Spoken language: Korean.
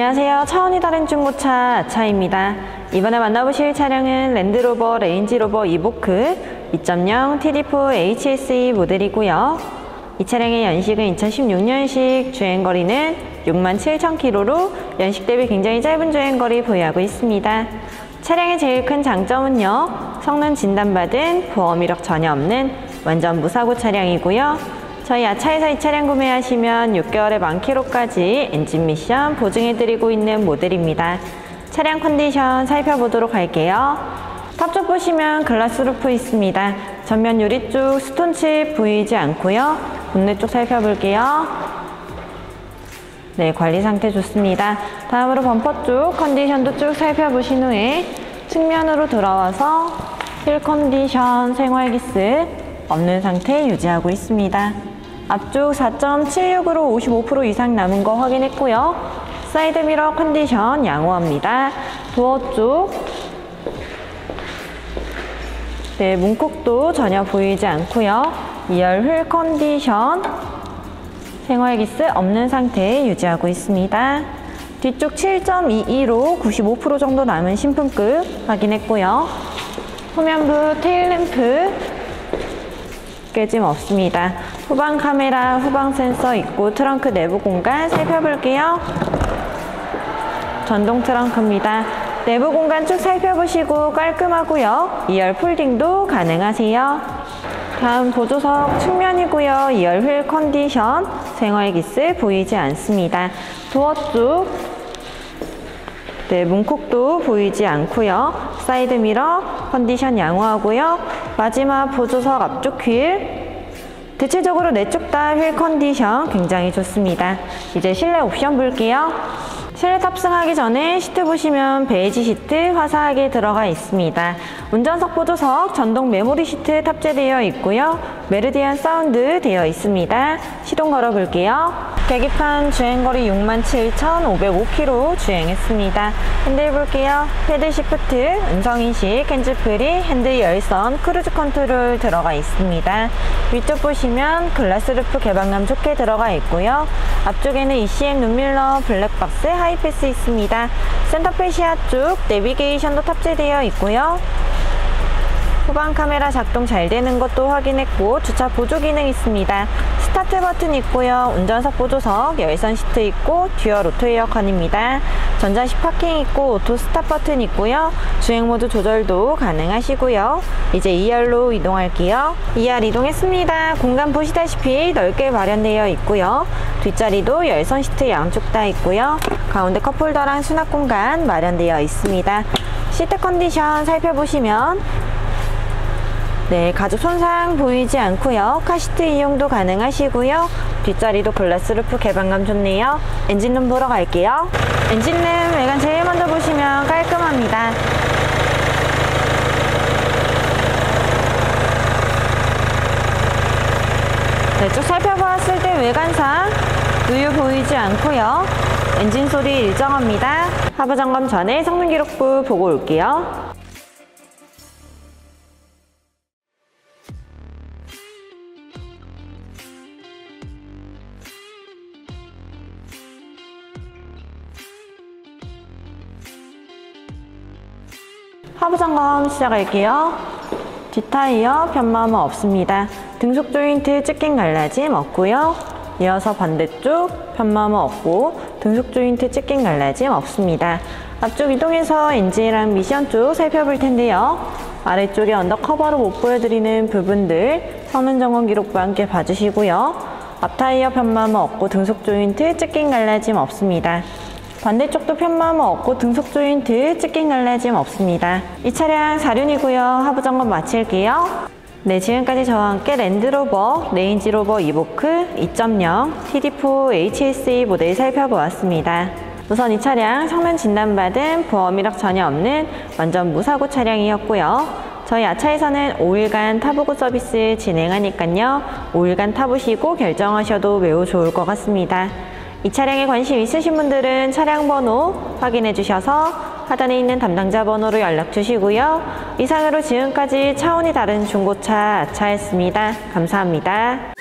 안녕하세요. 차원이 다른 중고차 아차입니다. 이번에 만나보실 차량은 랜드로버 레인지로버 이보크 2.0 TD4 HSE 모델이고요. 이 차량의 연식은 2016년식 주행거리는 67,000km로 연식 대비 굉장히 짧은 주행거리 보유하고 있습니다. 차량의 제일 큰 장점은요. 성능 진단받은 보험 이력 전혀 없는 완전 무사고 차량이고요. 저희 아차에서 이 차량 구매하시면 6개월의 만 킬로까지 엔진 미션 보증해드리고 있는 모델입니다. 차량 컨디션 살펴보도록 할게요. 탑쪽 보시면 글라스 루프 있습니다. 전면 유리 쪽 스톤칩 보이지 않고요. 본넷 쪽 살펴볼게요. 네, 관리 상태 좋습니다. 다음으로 범퍼 쪽 컨디션도 쭉 살펴보신 후에 측면으로 들어와서 휠 컨디션 생활기스 없는 상태 유지하고 있습니다. 앞쪽 4.76으로 55% 이상 남은 거 확인했고요. 사이드 미러 컨디션 양호합니다. 도어 쪽 네, 문콕도 전혀 보이지 않고요. 2열 휠 컨디션 생활기스 없는 상태 유지하고 있습니다. 뒤쪽 7.22로 95% 정도 남은 신품급 확인했고요. 후면부 테일램프 깨짐 없습니다. 후방 카메라, 후방 센서 있고 트렁크 내부 공간 살펴볼게요. 전동 트렁크입니다. 내부 공간 쭉 살펴보시고 깔끔하고요. 2열 폴딩도 가능하세요. 다음 보조석 측면이고요. 2열 휠 컨디션, 생활 기스 보이지 않습니다. 도어 쪽 네, 문콕도 보이지 않고요. 사이드 미러 컨디션 양호하고요. 마지막 보조석 앞쪽 휠 대체적으로 네 쪽 다 휠 컨디션 굉장히 좋습니다. 이제 실내 옵션 볼게요. 실내 탑승하기 전에 시트 보시면 베이지 시트 화사하게 들어가 있습니다. 운전석 보조석 전동 메모리 시트 탑재되어 있고요. 메리디안 사운드 되어 있습니다. 시동 걸어 볼게요. 계기판 주행거리 67,505km 주행했습니다. 핸들 볼게요. 패들 시프트, 음성인식, 핸즈프리, 핸들 열선, 크루즈 컨트롤 들어가 있습니다. 위쪽 보시면 글라스 루프 개방감 좋게 들어가 있고요. 앞쪽에는 ECM 룸미러, 블랙박스, 하이패스 있습니다. 센터페시아 쪽 내비게이션도 탑재되어 있고요. 후방 카메라 작동 잘 되는 것도 확인했고 주차 보조 기능 있습니다. 스타트 버튼 있고요. 운전석 보조석, 열선 시트 있고 듀얼 오토 에어컨입니다. 전자식 파킹 있고 오토 스탑 버튼 있고요. 주행 모드 조절도 가능하시고요. 이제 2열로 이동할게요. 2열 이동했습니다. 공간 보시다시피 넓게 마련되어 있고요. 뒷자리도 열선 시트 양쪽 다 있고요. 가운데 컵홀더랑 수납 공간 마련되어 있습니다. 시트 컨디션 살펴보시면 네, 가죽 손상 보이지 않고요. 카시트 이용도 가능하시고요. 뒷자리도 글라스 루프 개방감 좋네요. 엔진룸 보러 갈게요. 엔진룸 외관 제일 먼저 보시면 깔끔합니다. 네, 쭉 살펴보았을 때 외관상 누유 보이지 않고요. 엔진 소리 일정합니다. 하부 점검 전에 성능 기록부 보고 올게요. 하부 점검 시작할게요. 뒷타이어 편마모 없습니다. 등속 조인트 찢긴 갈라짐 없고요. 이어서 반대쪽 편마모 없고 등속 조인트 찢긴 갈라짐 없습니다. 앞쪽 이동해서 엔진이랑 미션 쪽 살펴볼 텐데요. 아래쪽에 언더커버로 못 보여드리는 부분들 성능 점검 기록부 함께 봐주시고요. 앞타이어 편마모 없고 등속 조인트 찢긴 갈라짐 없습니다. 반대쪽도 편마모 없고 등속 조인트 찢긴 갈라짐 없습니다. 이 차량 4륜이고요. 하부 점검 마칠게요. 네, 지금까지 저와 함께 랜드로버, 레인지로버 이보크 2.0 TD4 HSE 모델 살펴보았습니다. 우선 이 차량 성능 진단받은 보험 이력 전혀 없는 완전 무사고 차량이었고요. 저희 아차에서는 5일간 타보고 서비스 진행하니까요. 5일간 타보시고 결정하셔도 매우 좋을 것 같습니다. 이 차량에 관심 있으신 분들은 차량 번호 확인해 주셔서 하단에 있는 담당자 번호로 연락 주시고요. 이상으로 지금까지 차원이 다른 중고차 아차였습니다. 감사합니다.